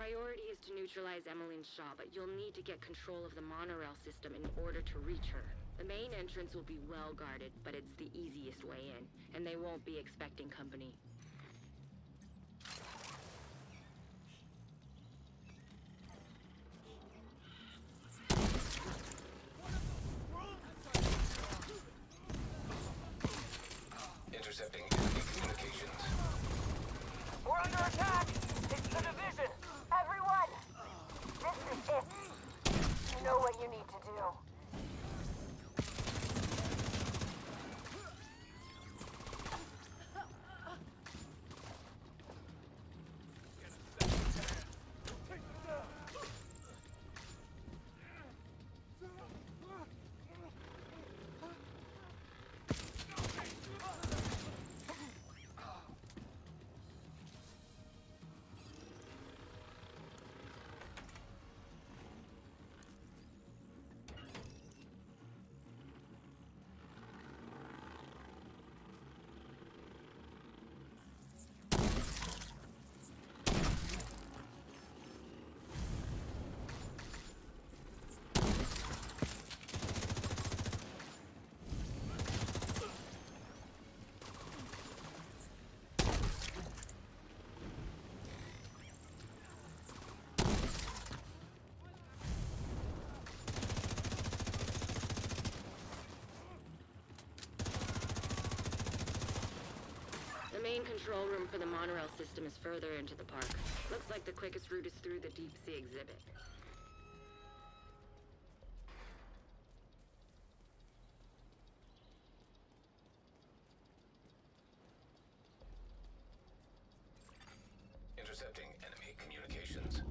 priority is to neutralize Emeline Shaw, but you'll need to get control of the monorail system in order to reach her. The main entrance will be well guarded, but it's the easiest way in, and they won't be expecting company. Intercepting enemy communications. We're under attack! It's the division! Everyone! This is it. You know what you need to do. The main control room for the monorail system is further into the park. Looks like the quickest route is through the deep sea exhibit. Intercepting enemy communications.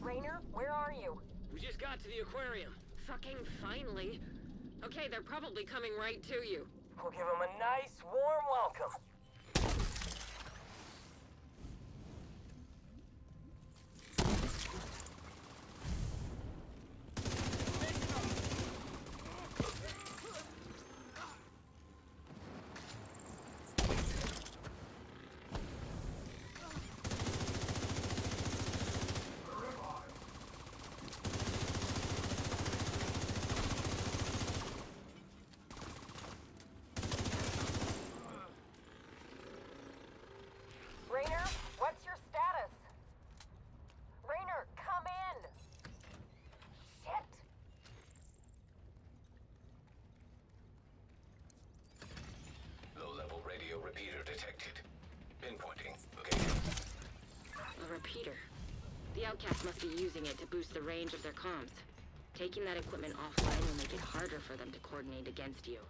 Rainer, where are you? We just got to the aquarium. Fucking finally. Okay, they're probably coming right to you. We'll give them a nice, warm welcome. Rainer, what's your status? Rainer, come in! Shit! Low-level radio repeater detected. Pinpointing. Location. A repeater. The outcasts must be using it to boost the range of their comms. Taking that equipment offline will make it harder for them to coordinate against you.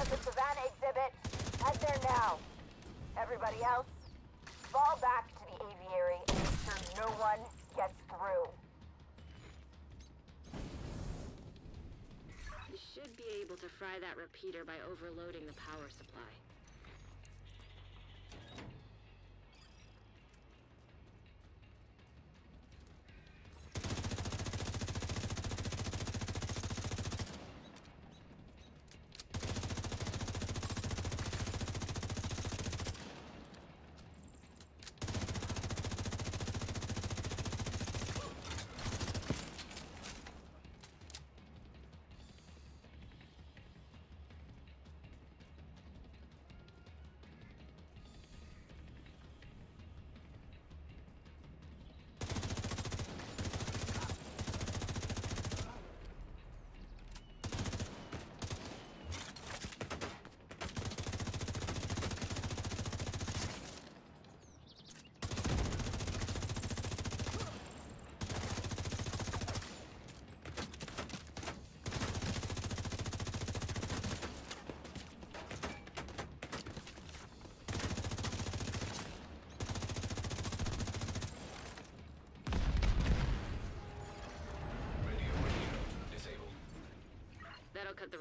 Of the Savannah exhibit, head there now. Everybody else, fall back to the aviary and make sure no one gets through. You should be able to fry that repeater by overloading the power supply.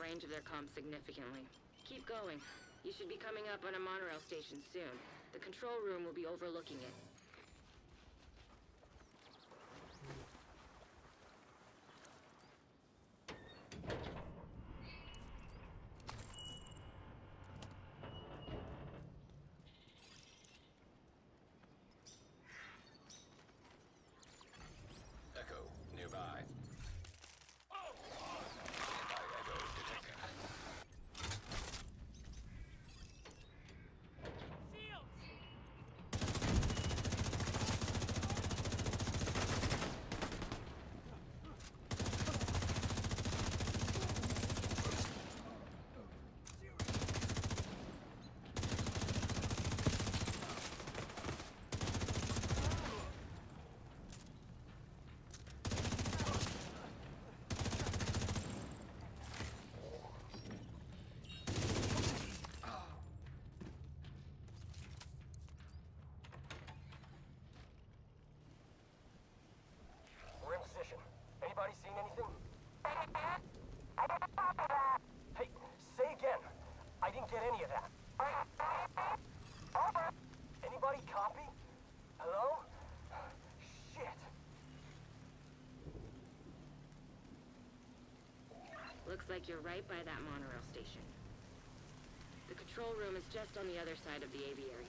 Range of their comms significantly. Keep going. You should be coming up on a monorail station soon. The control room will be overlooking it. Looks like you're right by that monorail station. The control room is just on the other side of the aviary.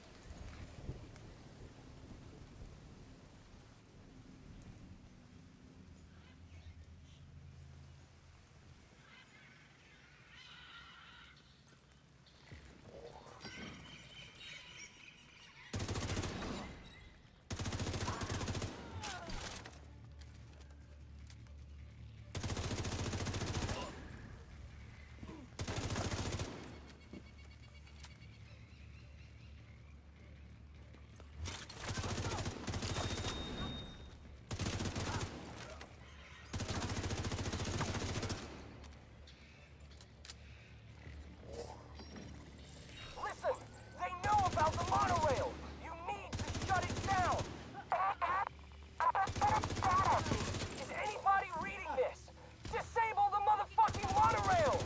Listen! They know about the monorail! You need to shut it down! Is anybody reading this? Disable the motherfucking monorail!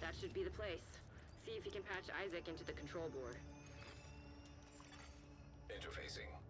That should be the place. See if you can patch ISAC into the control board. Interfacing.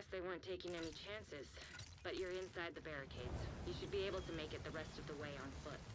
Guess they weren't taking any chances. But you're inside the barricades. You should be able to make it the rest of the way on foot.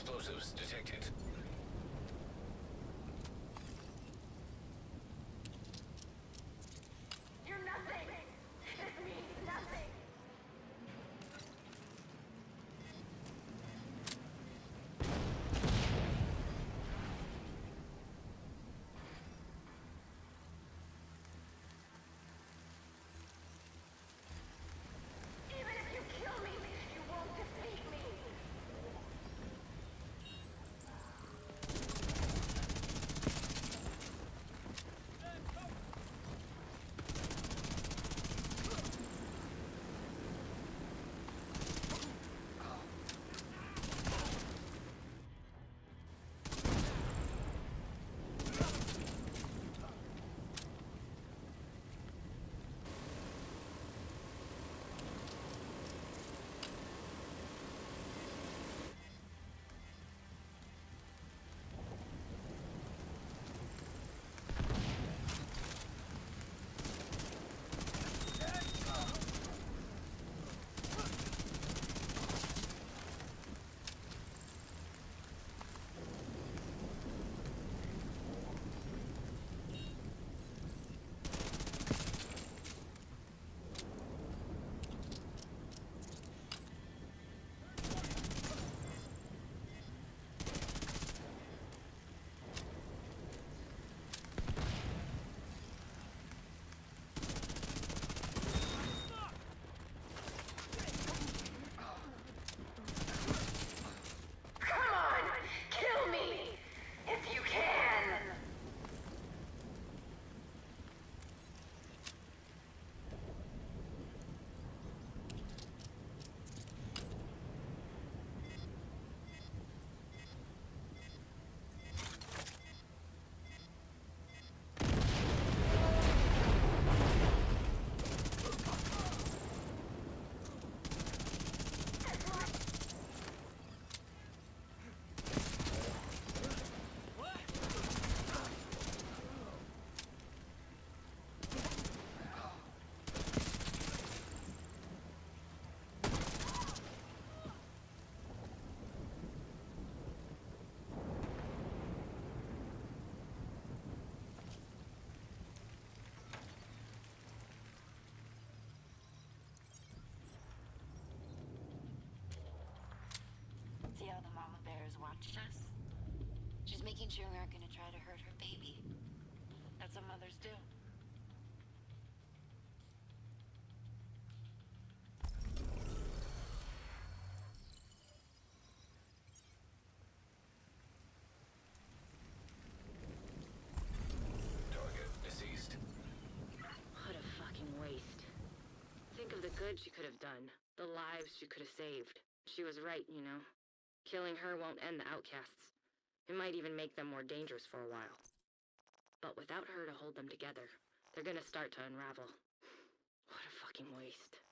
Explosives detected. Making sure we aren't gonna try to hurt her baby. That's what mothers do. Target deceased. What a fucking waste. Think of the good she could have done, the lives she could have saved. She was right, you know. Killing her won't end the outcasts. It might even make them more dangerous for a while. But without her to hold them together, they're gonna start to unravel. What a fucking waste.